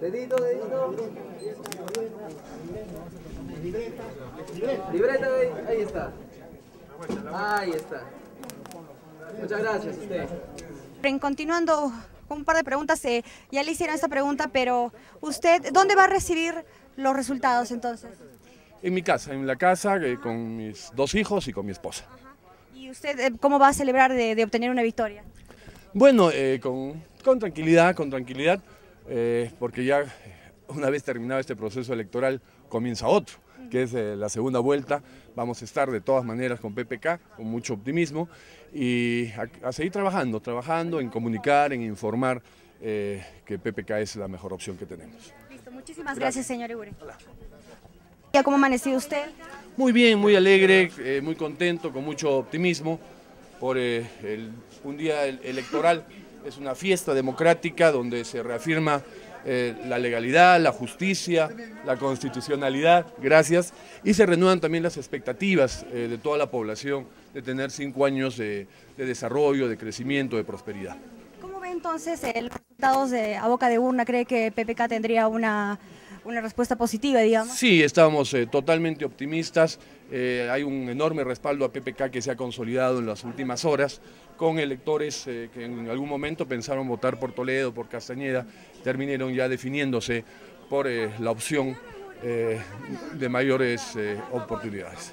Dedito, dedito. Libreta, ahí, ahí está. Ahí está. Muchas gracias a usted. Continuando con un par de preguntas, eh, ya le hicieron esta pregunta, pero usted, ¿dónde va a recibir los resultados entonces? En mi casa, en la casa eh, con mis dos hijos y con mi esposa. ¿Y usted eh, cómo va a celebrar de, de obtener una victoria? Bueno, con, con tranquilidad, con tranquilidad, porque ya una vez terminado este proceso electoral comienza otro, que es eh, la segunda vuelta. Vamos a estar de todas maneras con PPK, con mucho optimismo, y a, a seguir trabajando, trabajando en comunicar, en informar eh, que PPK es la mejor opción que tenemos. Listo, muchísimas gracias, señor Eure. ¿Ya cómo ha amanecido usted? Muy bien, muy alegre, eh, muy contento, con mucho optimismo por el- un día el- electoral. Es una fiesta democrática donde se reafirma eh, la legalidad, la justicia, la constitucionalidad, gracias, y se renuevan también las expectativas eh, de toda la población de tener cinco años de, de desarrollo, de crecimiento, de prosperidad. ¿Cómo ve entonces los resultados de, a boca de urna? ¿Cree que PPK tendría una, una respuesta positiva, digamos? Sí, estamos eh, totalmente optimistas. Eh, hay un enorme respaldo a PPK que se ha consolidado en las últimas horas con electores eh, que en algún momento pensaron votar por Toledo, por Castañeda, terminaron ya definiéndose por eh, la opción eh, de mayores eh, oportunidades.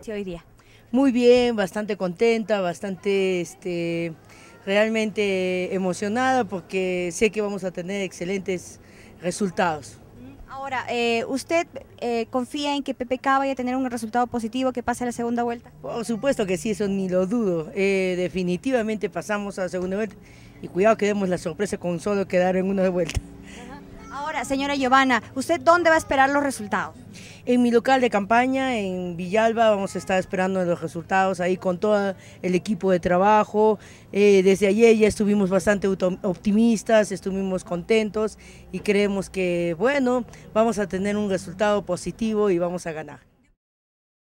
Sí, hoy día. Muy bien, bastante contenta, bastante este, realmente emocionada porque sé que vamos a tener excelentes resultados. Ahora, eh, ¿usted eh, confía en que PPK vaya a tener un resultado positivo que pase a la segunda vuelta? Por supuesto que sí, eso ni lo dudo. Eh, definitivamente pasamos a la segunda vuelta y cuidado que demos la sorpresa con solo quedar en una vuelta. Ahora, señora Giovanna, ¿usted dónde va a esperar los resultados? En mi local de campaña, en Villalba, vamos a estar esperando los resultados ahí con todo el equipo de trabajo. Eh, desde ayer ya estuvimos bastante optimistas, estuvimos contentos y creemos que, bueno, vamos a tener un resultado positivo y vamos a ganar.